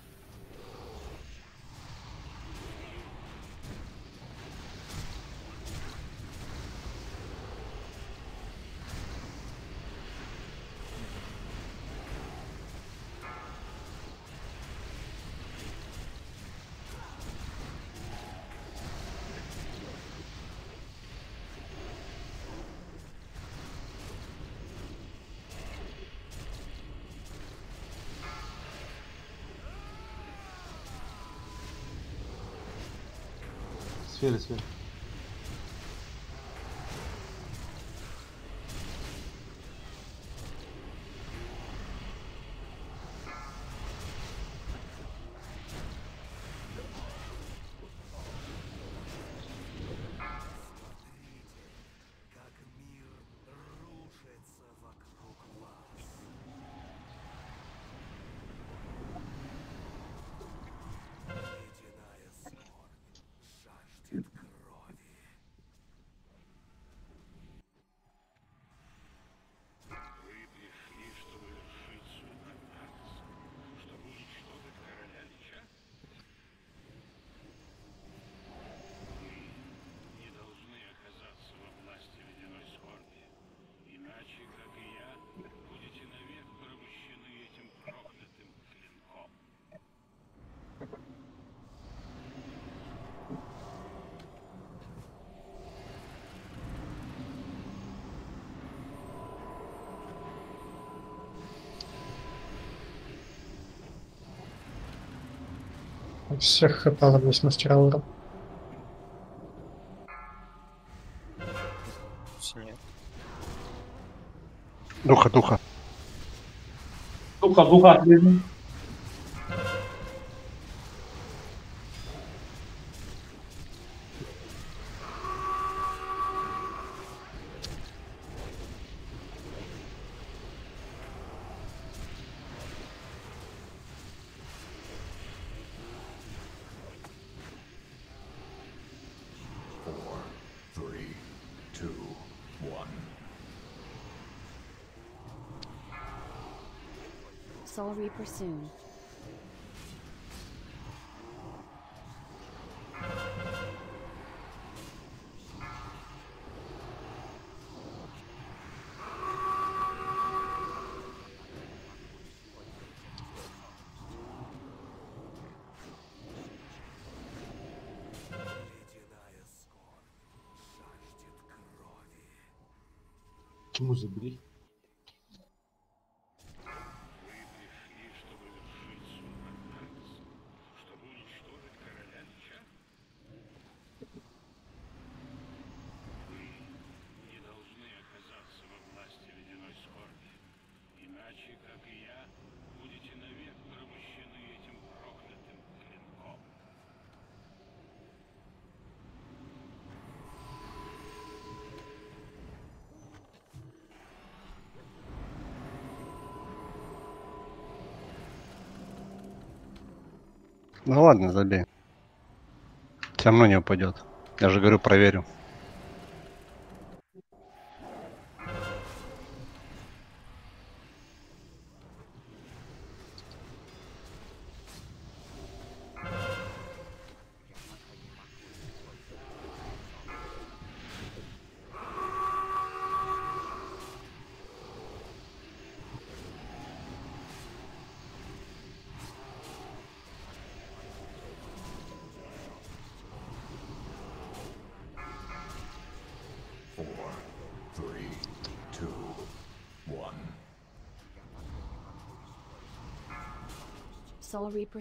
Сферы, сферы. Как всех хп весь мастера ура. Нет. Духа, духа. Духа, духа, отлично. too soon. Почему за грех Ну ладно, забей. Все равно не упадет. Я же говорю, проверю.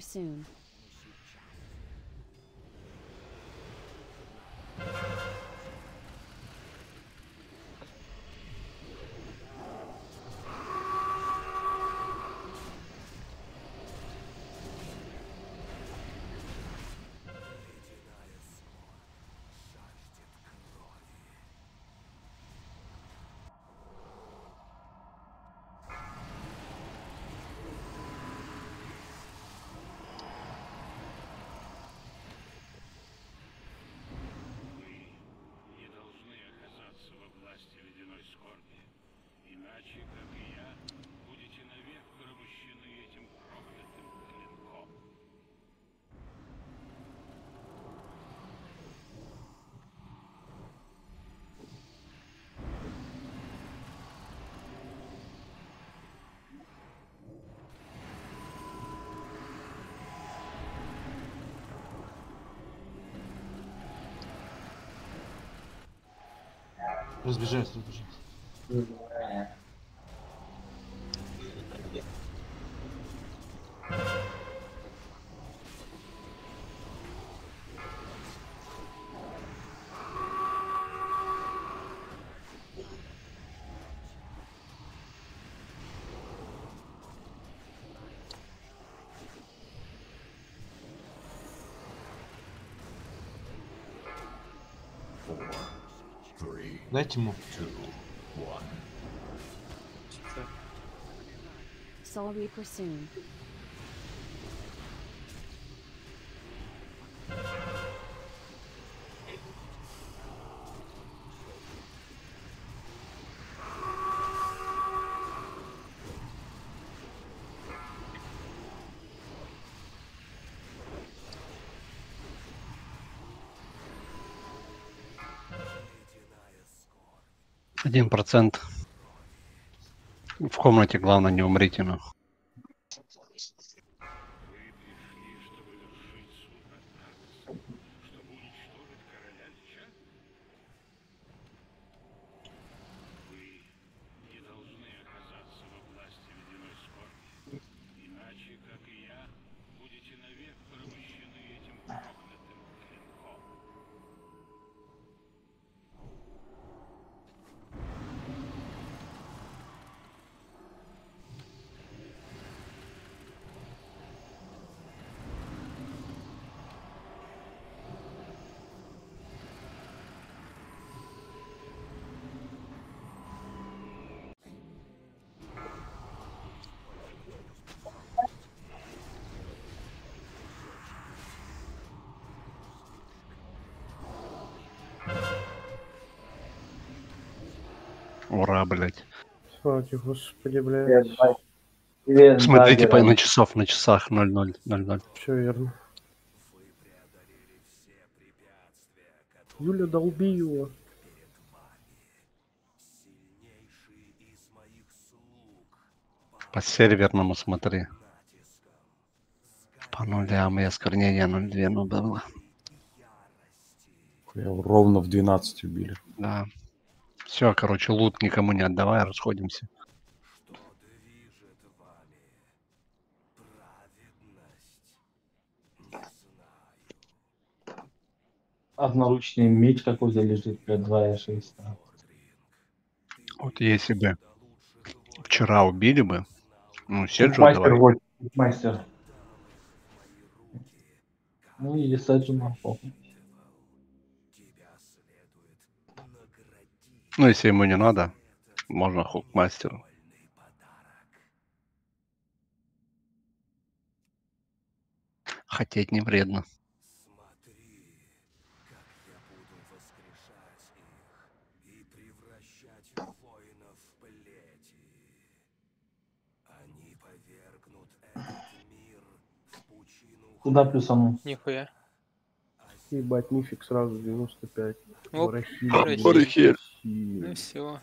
soon. Разбежались, разбежались. four. Let's move. Two, one. Sorry for soon. один процент. В комнате главное не умрите, ну. Тебе, господи, блядь. Смотрите по, на часов, на часах 00.00. Все верно. Юля, долби его. По серверному смотри. По нулям и осквернение 0.2 ну было. Ровно в 12 убили. Да. Все, короче, лут никому не отдавай, расходимся. Одноручный меч какой-то лежит, блядь, 2,6. Вот если бы вчера убили бы, ну, Седжу Мастер, вот, мастер. Ну или Седжу на. Ну, если ему не надо, можно хук мастеру. Хотеть не вредно. Куда плюсанул? Нихуя. Ебать, мифик сразу 95. Оп. Варахиль. Ну все.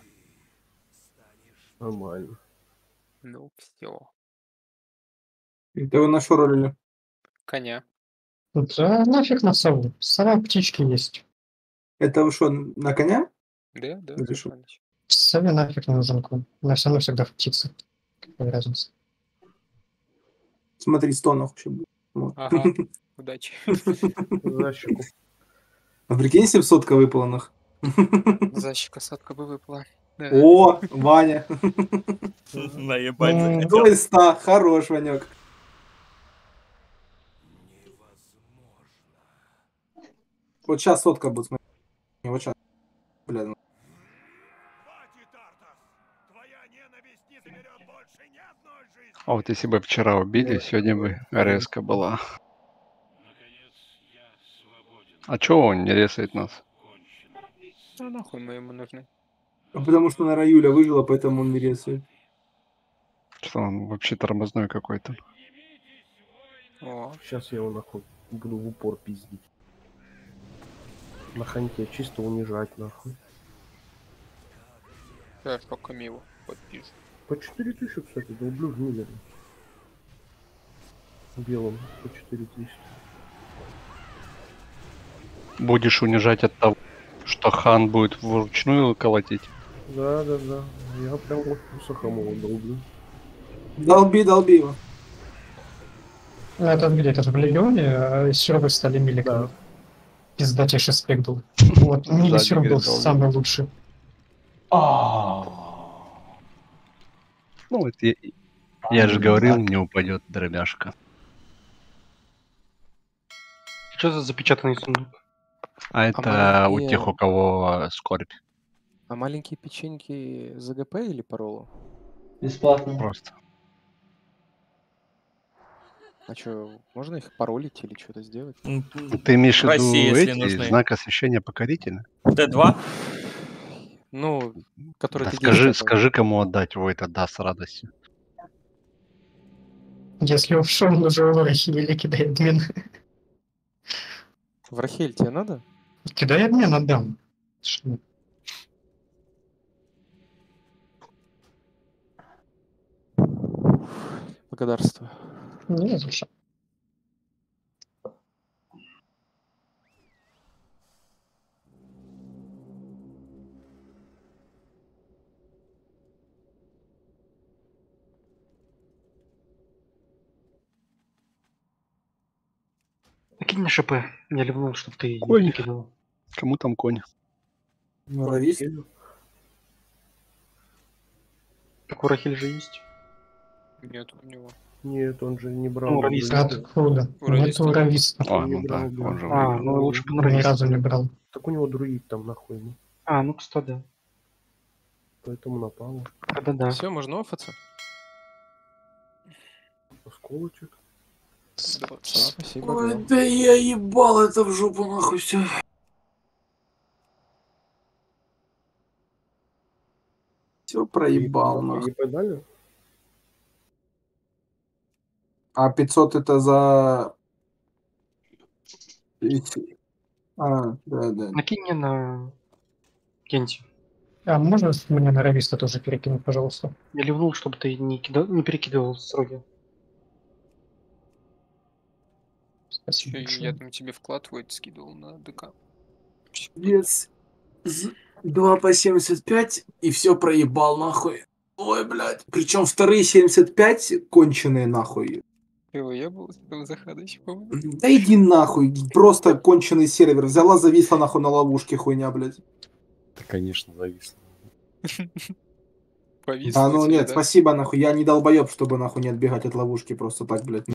Нормально. Ну все. Это вы на что ролили? Коня. Да нафиг на сову. Сова птички есть. Это вы что, на коня? Да, да. Сове нафиг не нужен конь. Она все равно всегда в птице. Какая разница? Смотри, сто нахуй еще будет. Ага. Удачи. Защику. А прикинь, 700 выпало нах. Защика сотка бы выпала. Да. О, Ваня. Наебать. До из 100. Хорош, Ванек. Вот сейчас сотка будет, смотри. Не, Вот сейчас. Бля, ну. А вот если бы вчера убили, сегодня бы резко была. А чё он не резает нас? Ну нахуй мы ему нужны. А Потому что, наверное, Юля выжила, поэтому он не рисует. Что он вообще тормозной какой-то? О, Сейчас я его нахуй буду в упор пиздить. На ханьке чисто унижать нахуй. я пока его подпишу. По 4000, кстати, долблю гнида. Белым по 4000. Будешь унижать от того, что хан будет вручную колотить? Да, да, да. Я прям вот Сахамова долблю. Долби, долби его. Ну, это где? Это в Легионе, а сервы стали миликами. Пиздатейший спек был. Вот, мили Сзади, сервер был самый лучший. Ну, это я, я же говорил, не упадет дробяшка. Что за запечатанный сундук? А это у маленькие- тех, у кого скорбь. А маленькие печеньки за ГП или по роллу? Бесплатно. Просто. А что, можно их паролить или что-то сделать? Ты имеешь в виду эти, нужны. знак освещения покорителя? Т2? Ну, который Да ты скажи, делаешь, скажи, кому отдать, его это даст с радостью. Если офшор нужен в или кидай админ. В Рахель тебе надо? Кидай админ отдам. Что? Благодарствую. Не за что. Кинь мне ШП. Я ливнул, чтоб ты Конь. не кинул. Кому там конь? Муравьист? Так у Рахиль же есть. Нет у него. Нет, он же не брал. Ну, Равист. Откуда? Уравист. Нет урависта. А, не ну да, он же А, ну лучше бы Ни разу не брал. Так у него друид там нахуй, ну. А, ну кстати, да. Поэтому напал. Тогда да. Все, можно офаться? Осколочек. Спасибо. Ой, да. да я ебал это в жопу нахуй все. Все проебал, нахуй. ЕП дали? А 500 это за... А, да, да. Накинь мне на Кенти. А можно мне на Рависта тоже перекинуть, пожалуйста? Я ливнул, чтобы ты не, кидал, не перекидывал сроки. Спасибо. Чё, Я там тебе вкладываю, это скидывал на ДК. Без 2 по 75 и все проебал нахуй. Ой, блядь. Причем вторые 75 конченые нахуй. Его я был еще, по-моему. Да иди нахуй. Просто конченый сервер. Взяла, зависла нахуй на ловушке хуйня, блядь. Да, конечно, зависло. Повисло А ну нет, спасибо нахуй. Я не долбоеб, чтобы нахуй не отбегать от ловушки просто так, блядь.